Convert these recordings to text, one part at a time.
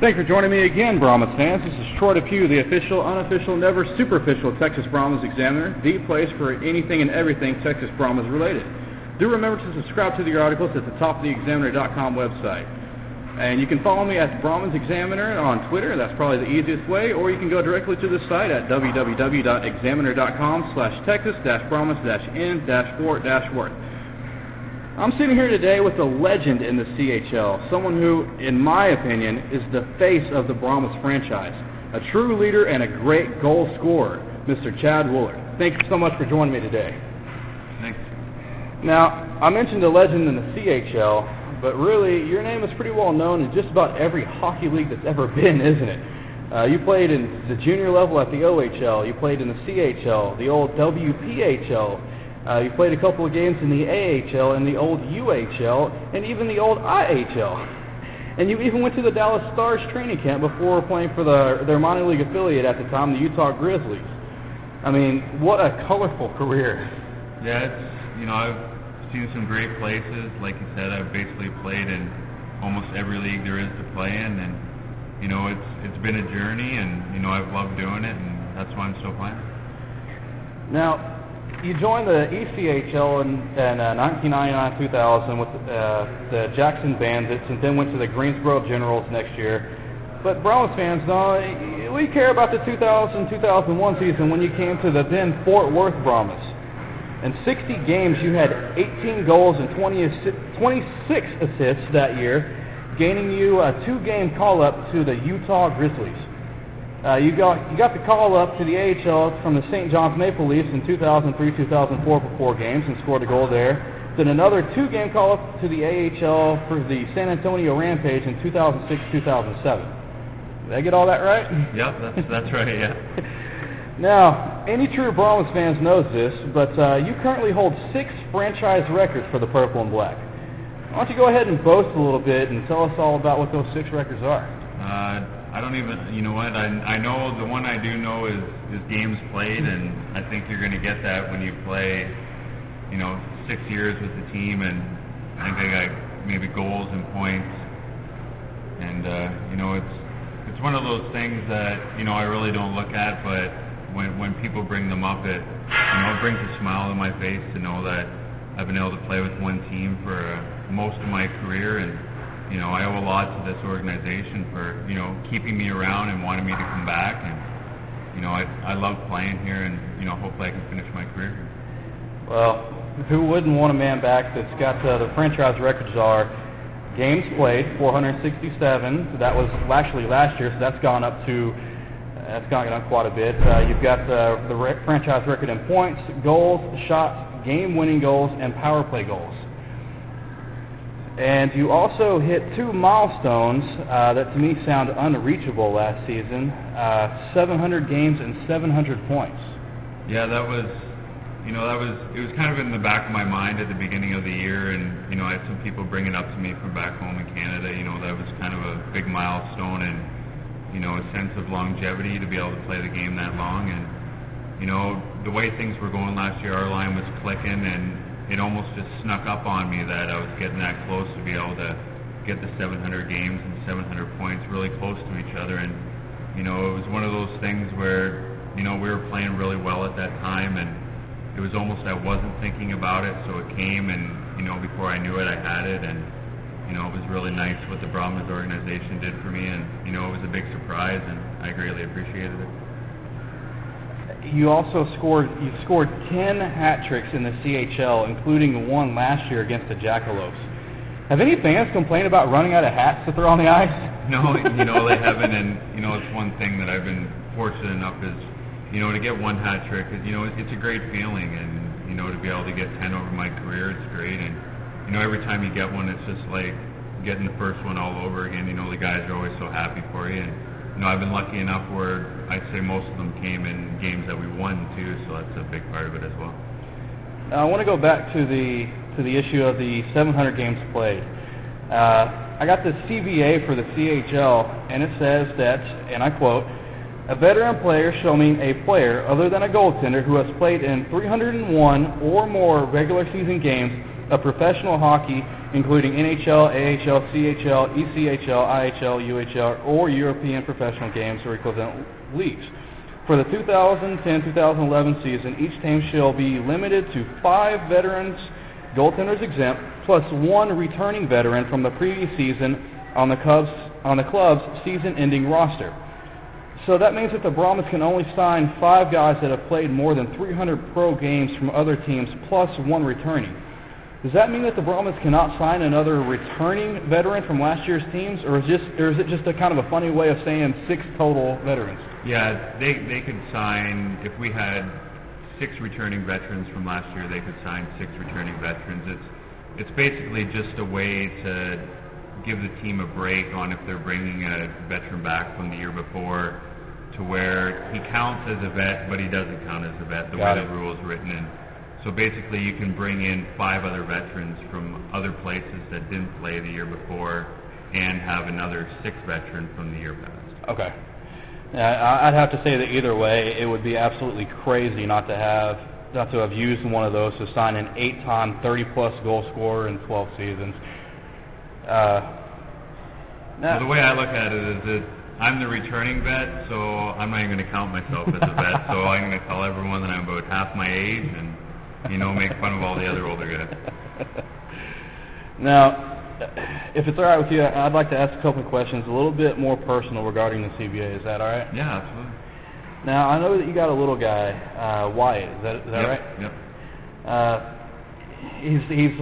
Thanks for joining me again, Brahmas fans. This is Troy Depue, the official, unofficial, never superficial Texas Brahmas Examiner, the place for anything and everything Texas Brahmas related. Do remember to subscribe to the articles at the top of the examiner.com website. And you can follow me at Brahmas Examiner on Twitter. That's probably the easiest way. Or you can go directly to the site at www.examiner.com slash texas-brahmas-n-fort-worth. I'm sitting here today with a legend in the CHL, someone who, in my opinion, is the face of the Brahmas franchise, a true leader and a great goal scorer, Mr. Chad Woollard. Thank you so much for joining me today. Thanks. Now, I mentioned a legend in the CHL, but really, your name is pretty well known in just about every hockey league that's ever been, isn't it? Uh, you played in the junior level at the OHL, you played in the CHL, the old WPHL, uh, you played a couple of games in the AHL and the old UHL and even the old IHL. And you even went to the Dallas Stars training camp before playing for the, their minor league affiliate at the time, the Utah Grizzlies. I mean, what a colorful career. Yeah, it's you know I've seen some great places. Like you said, I've basically played in almost every league there is to play in, and you know it's it's been a journey, and you know I've loved doing it, and that's why I'm still playing. Now, you joined the ECHL in, in uh, 1999-2000 with uh, the Jackson Bandits, and then went to the Greensboro Generals next year. But Brahmas fans know we care about the 2000-2001 season when you came to the then Fort Worth Brahmas. In 60 games, you had 18 goals and 20 26 assists that year, gaining you a two-game call-up to the Utah Grizzlies. Uh, you got you got the call up to the AHL from the St. John's Maple Leafs in 2003-2004 for four games and scored a goal there. Then another two-game call up to the AHL for the San Antonio Rampage in 2006-2007. Did I get all that right? Yep, that's that's right. Yeah. now, any true Brahmas fans knows this, but uh, you currently hold six franchise records for the Purple and Black. Why don't you go ahead and boast a little bit and tell us all about what those six records are? Uh, I don't even, you know what? I I know the one I do know is is games played, and I think you're going to get that when you play, you know, six years with the team, and I think they got maybe goals and points, and uh, you know, it's it's one of those things that you know I really don't look at, but when when people bring them up, it you know it brings a smile on my face to know that I've been able to play with one team for uh, most of my career and you know, I owe a lot to this organization for, you know, keeping me around and wanting me to come back. And, you know, I, I love playing here and, you know, hopefully I can finish my career. Well, who wouldn't want a man back that's got uh, the franchise records are games played, 467. So that was actually last year, so that's gone up to uh, that's gone up quite a bit. Uh, you've got uh, the re- franchise record in points, goals, shots, game-winning goals, and power play goals. And you also hit two milestones uh, that to me sound unreachable last season uh, 700 games and 700 points. Yeah, that was, you know, that was, it was kind of in the back of my mind at the beginning of the year. And, you know, I had some people bring it up to me from back home in Canada. You know, that was kind of a big milestone and, you know, a sense of longevity to be able to play the game that long. And, you know, the way things were going last year, our line was clicking and it almost just snuck up on me that I was getting that close to be able to get the 700 games and 700 points really close to each other. And you know, it was one of those things where you know we were playing really well at that time, and it was almost I wasn't thinking about it, so it came, and you know, before I knew it, I had it, and you know, it was really nice what the Brahmas organization did for me, and you know, it was a big surprise, and I greatly appreciated it you also scored you scored 10 hat tricks in the CHL, including one last year against the Jackalopes. Have any fans complained about running out of hats to throw on the ice? No, you know they haven't, and you know it's one thing that I've been fortunate enough is, you know, to get one hat trick. You know, it's a great feeling, and you know to be able to get 10 over my career, it's great. And you know every time you get one, it's just like getting the first one all over again. You know the guys are always so happy for you, and know, I've been lucky enough where I'd say most of them came in games that we won too, so that's a big part of it as well. Now, I want to go back to the to the issue of the 700 games played. Uh, I got the CBA for the CHL, and it says that, and I quote, a veteran player shall mean a player other than a goaltender who has played in 301 or more regular season games of professional hockey, including NHL, AHL, CHL, ECHL, IHL, UHL, or European professional games or equivalent leagues. For the 2010-2011 season, each team shall be limited to five veterans, goaltenders exempt, plus one returning veteran from the previous season on the Cubs on the club's season-ending roster. So that means that the Brahmas can only sign five guys that have played more than 300 pro games from other teams, plus one returning. Does that mean that the Brahmas cannot sign another returning veteran from last year's teams, or is just or is it just a kind of a funny way of saying six total veterans? Yeah, they they could sign if we had six returning veterans from last year. They could sign six returning veterans. It's it's basically just a way to give the team a break on if they're bringing a veteran back from the year before to where he counts as a vet, but he doesn't count as a vet the Got way it. the rule's written in. So basically, you can bring in five other veterans from other places that didn't play the year before, and have another six veteran from the year past. Okay. I'd have to say that either way, it would be absolutely crazy not to have not to have used one of those to sign an eight-time, 30-plus goal scorer in 12 seasons. Uh, Well, the way I look at it is that I'm the returning vet, so I'm not even going to count myself as a vet. so I'm going to tell everyone that I'm about half my age, and you know, make fun of all the other older guys. now, if it's all right with you, I'd like to ask a couple of questions, a little bit more personal regarding the CBA. Is that all right? Yeah, absolutely. Now, I know that you got a little guy, uh, Wyatt. Is that is that yep, right? Yep. Uh, he's he's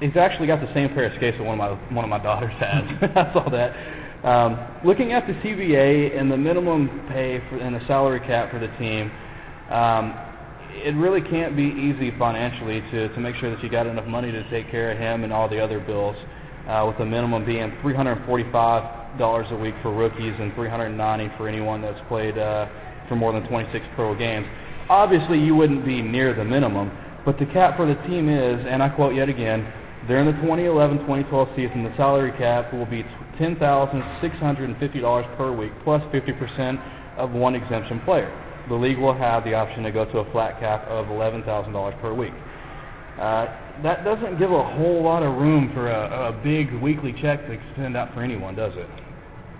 he's actually got the same pair of skates that one of my one of my daughters has. I saw that. Um, looking at the CBA and the minimum pay for, and the salary cap for the team, um, it really can't be easy financially to to make sure that you got enough money to take care of him and all the other bills. Uh, with the minimum being three hundred forty-five dollars a week for rookies and 390 for anyone that's played uh, for more than twenty-six pro games. Obviously, you wouldn't be near the minimum, but the cap for the team is, and I quote yet again, during the 2011-2012 season, the salary cap will be $10,650 per week plus 50% of one exemption player. The league will have the option to go to a flat cap of $11,000 per week. Uh, that doesn't give a whole lot of room for a, a big weekly check to extend out for anyone, does it?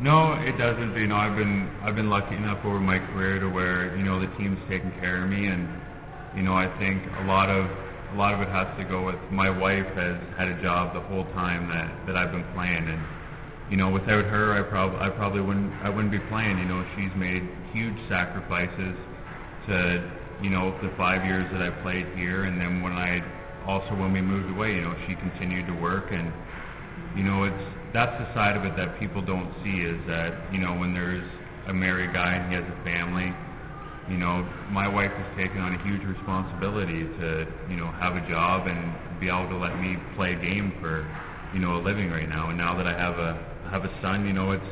No, it doesn't. You know, I've been I've been lucky enough over my career to where you know the team's taking care of me, and you know I think a lot of a lot of it has to go with my wife has had a job the whole time that that I've been playing, and you know without her I probably I probably wouldn't I wouldn't be playing. You know, she's made huge sacrifices to you know the five years that I played here, and then when I also when we moved away, you know she continued to work and you know it's that's the side of it that people don't see is that you know when there's a married guy and he has a family you know my wife has taken on a huge responsibility to you know have a job and be able to let me play a game for you know a living right now and now that I have a have a son you know it's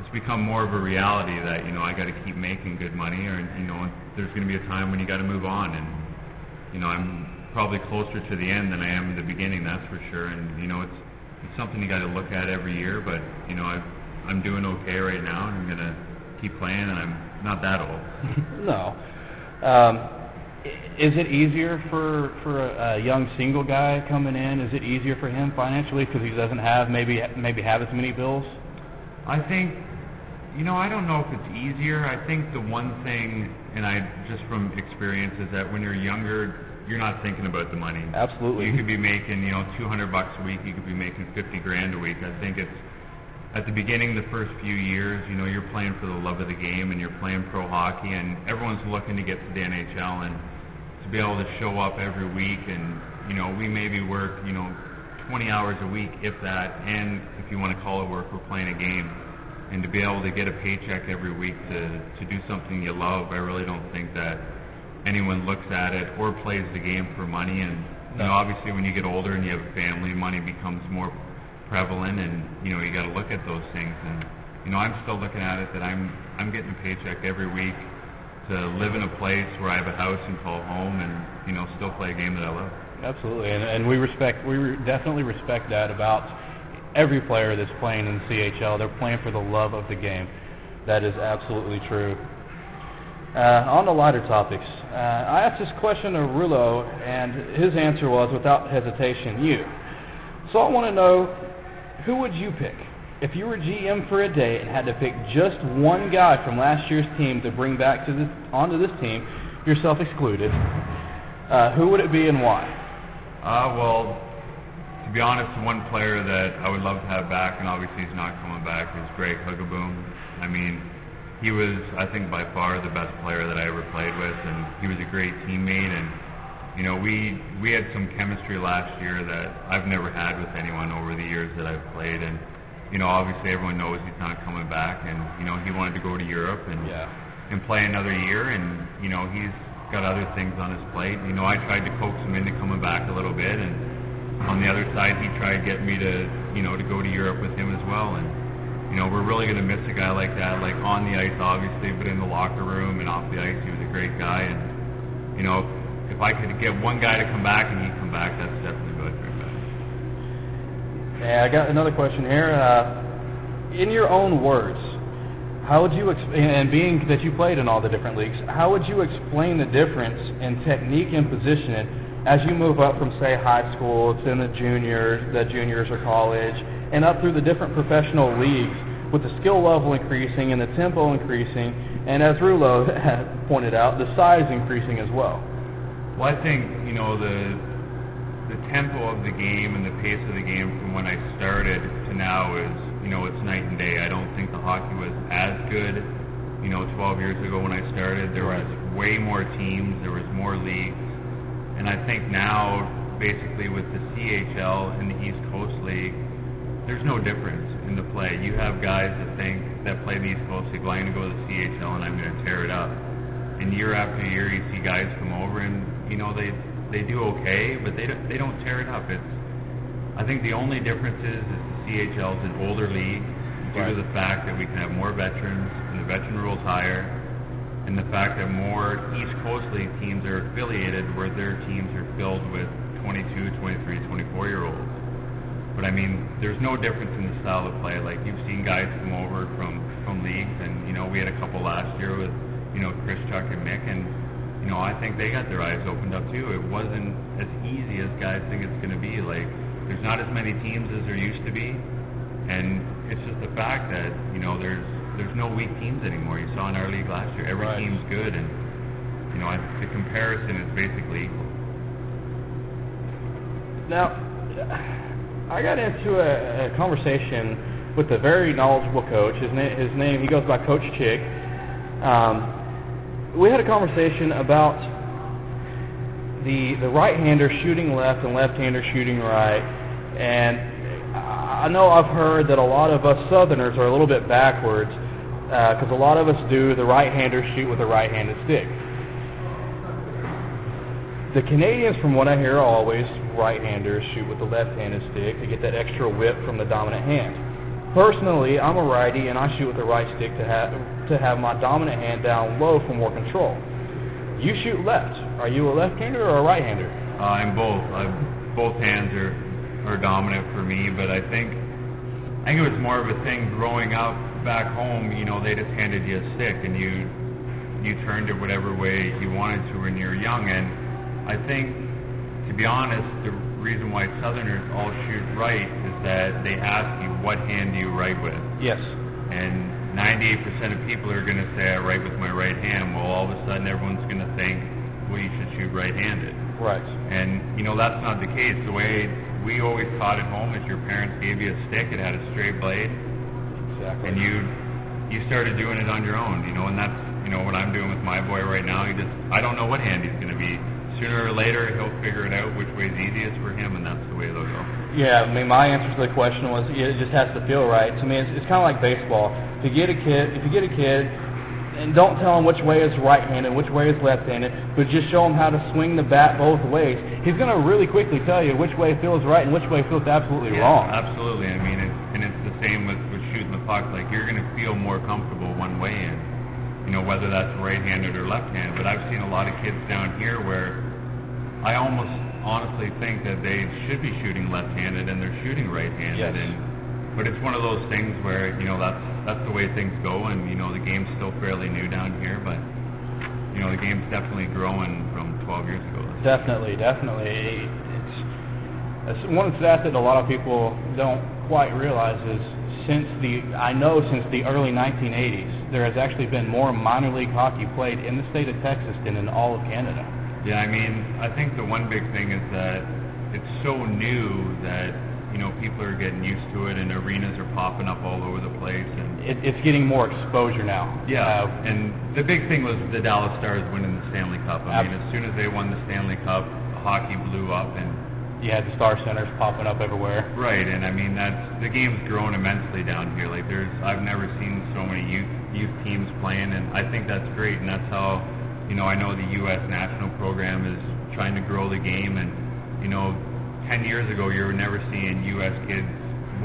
it's become more of a reality that you know I got to keep making good money or you know there's going to be a time when you got to move on and you know I'm probably closer to the end than I am in the beginning that's for sure and you know it's it's something you got to look at every year. But you know, I've, I'm doing okay right now, and I'm gonna keep playing, and I'm not that old. no. Um, is it easier for for a, a young single guy coming in? Is it easier for him financially because he doesn't have maybe maybe have as many bills? I think, you know, I don't know if it's easier. I think the one thing, and I just from experience, is that when you're younger, you're not thinking about the money. Absolutely. You could be making, you know, 200 bucks a week. You could be making 50 grand a week. I think it's at the beginning, the first few years, you know, you're playing for the love of the game and you're playing pro hockey, and everyone's looking to get to the NHL and to be able to show up every week. And you know, we maybe work, you know, 20 hours a week, if that, and if you want to call it work, we're playing a game. And to be able to get a paycheck every week to to do something you love, I really don't think that anyone looks at it or plays the game for money. And you know, obviously, when you get older and you have a family, money becomes more prevalent, and you know, you got to look at those things. And you know, I'm still looking at it that I'm I'm getting a paycheck every week to live in a place where I have a house and call home, and you know, still play a game that I love. Absolutely, and, and we respect we re- definitely respect that about every player that's playing in the CHL. They're playing for the love of the game. That is absolutely true. Uh, on to lighter topics. Uh, I asked this question of Rulo, and his answer was, without hesitation, you. So I want to know, who would you pick? If you were GM for a day and had to pick just one guy from last year's team to bring back to this, onto this team, yourself excluded, uh, who would it be and why? Uh, well, to be honest, one player that I would love to have back, and obviously he's not coming back, is Greg Hogeboom. I mean, he was, I think, by far the best player that I ever played with, and he was a great teammate. And you know, we we had some chemistry last year that I've never had with anyone over the years that I've played. And you know, obviously everyone knows he's not coming back, and you know, he wanted to go to Europe and Yeah. and play another year. And you know, he's got other things on his plate. You know, I tried to coax him into coming back a little bit, and on the other side, he tried to get me to you know to go to Europe with him as well. And you know, we're really going to miss a guy like that, like on the ice, obviously, but in the locker room and off the ice, he was a great guy. And, you know, if I could get one guy to come back and he'd come back, that's definitely who I'd And I got another question here. Uh, in your own words, how would you, ex- and being that you played in all the different leagues, how would you explain the difference in technique and positioning as you move up from, say, high school to the juniors, the juniors or college, and up through the different professional leagues, with the skill level increasing and the tempo increasing, and as Rulo pointed out, the size increasing as well? Well, I think you know the the tempo of the game and the pace of the game from when I started to now is you know it's night and day. I don't think the hockey was as good you know 12 years ago when I started. There was way more teams, there was more leagues, and I think now basically with the CHL and the East Coast League, there's no difference in the play. You have guys that think that play the East Coast League, well, I'm going to go to the CHL and I'm going to tear it up. And year after year, you see guys come over and you know they they do okay, but they don't they don't tear it up. It's I think the only difference is, is the CHL is an older league due Right. to the fact that we can have more veterans and the veteran rules higher, and the fact that more East Coast League teams are affiliated where their teams are filled with 22, 23, 24 year olds. But I mean, there's no difference in the style of play. Like you've seen guys come over from from leagues, and you know we had a couple last year with you know Chris Chuck and Mick, and you know I think they got their eyes opened up too. It wasn't as easy as guys think it's going to be. Like there's not as many teams as there used to be, and it's just the fact that you know there's there's no weak teams anymore. You saw in our league last year, every Right. team's good, and you know I, the comparison is basically equal. Now, I got into a, a conversation with a very knowledgeable coach. His name, his name, he goes by Coach Chick. Um, we had a conversation about the the right-hander shooting left and left-hander shooting right, and I know I've heard that a lot of us Southerners are a little bit backwards uh, because a lot of us do the right-hander shoot with a right-handed stick. The Canadians, from what I hear, always right-handers shoot with the left-handed stick to get that extra whip from the dominant hand. Personally, I'm a righty and I shoot with the right stick to have to have my dominant hand down low for more control. You shoot left. Are you a left-hander or a right-hander? Uh, I'm both. i both hands are are dominant for me, but I think I think it was more of a thing growing up back home. You know, they just handed you a stick and you you turned it whatever way you wanted to when you were young. And I think, to be honest, the reason why Southerners all shoot right is that they ask you what hand do you write with, Yes. and 98% of people are going to say I write with my right hand. Well, all of a sudden everyone's going to think, well, you should shoot right-handed. Right. And you know that's not the case. The way we always taught at home is your parents gave you a stick, it had a straight blade, Exactly. and you you started doing it on your own. You know, and that's you know what I'm doing with my boy right now. He just I don't know what hand he's going to be. Sooner or later he'll figure it out which way is easiest for him, and that's the way they'll go. Yeah, I mean, my answer to the question was it just has to feel right. To me, it's, it's kind of like baseball. If you get a kid, if you get a kid, and don't tell him which way is right-handed, which way is left-handed, but just show him how to swing the bat both ways. He's going to really quickly tell you which way feels right and which way feels absolutely Yeah, wrong. Absolutely. I mean, it's, and it's the same with, with shooting the puck. Like you're going to feel more comfortable one way in, you know, whether that's right-handed or left-handed. But I've seen a lot of kids down here where I almost honestly think that they should be shooting left-handed and they're shooting right-handed. Yes. And but it's one of those things where you know that's that's the way things go, and you know the game's still fairly new down here, but. you know, the game's definitely growing from 12 years ago. Definitely, definitely. It's, it's one stats that a lot of people don't quite realize is since the I know since the early 1980s there has actually been more minor league hockey played in the state of Texas than in all of Canada. Yeah, I mean, I think the one big thing is that it's so new that you know people are getting used to it, and arenas are popping up all over the place, and It, it's getting more exposure now. yeah, Uh, and the big thing was the Dallas Stars winning the Stanley Cup. I mean, Ab- as soon as they won the Stanley Cup, hockey blew up, and you had the Star Centers popping up everywhere. right, and I mean that's the game's grown immensely down here. Like there's, I've never seen so many youth youth teams playing, and I think that's great, and that's how, you know, I know the U.S. national program is trying to grow the game, and you know, 10 years ago you were never seeing U.S. kids,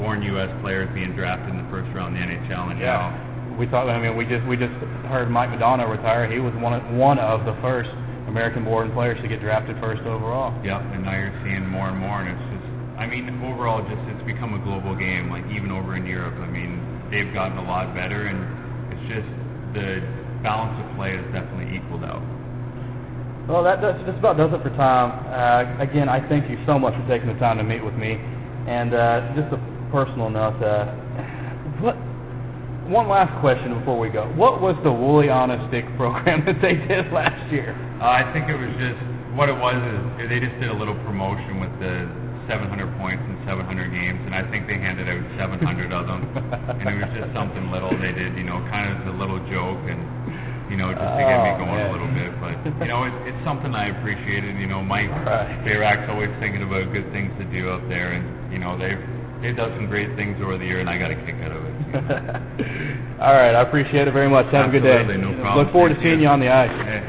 born U.S. players being drafted in the first round of the NHL, and now. We thought. I mean, we just we just heard Mike Modano retire. He was one of, one of the first American-born players to get drafted first overall. Yep, and now you're seeing more and more, and it's just, I mean, overall, just it's become a global game. Like even over in Europe, I mean, they've gotten a lot better, and it's just the balance of play is definitely equaled out. Well, that does, just about does it for time. Uh, again, I thank you so much for taking the time to meet with me. And uh, just a personal note, uh, what? One last question before we go. What was the Woolly on a Stick program that they did last year? Uh, I think it was just what it was is they just did a little promotion with the 700 points in 700 games, and I think they handed out 700 of them, and it was just something little they did, you know, kind of as a little joke, and you know, just to get me Oh, going man. a little bit. But you know, it, it's something I appreciated. You know, Mike Right. Bayrak's always thinking about good things to do up there, and you know, they've they've done some great things over the year, and I got a kick out of it. All right, I appreciate it very much. Have a good day. Absolutely, no problem. Look forward to Thank seeing you on the ice. Hey,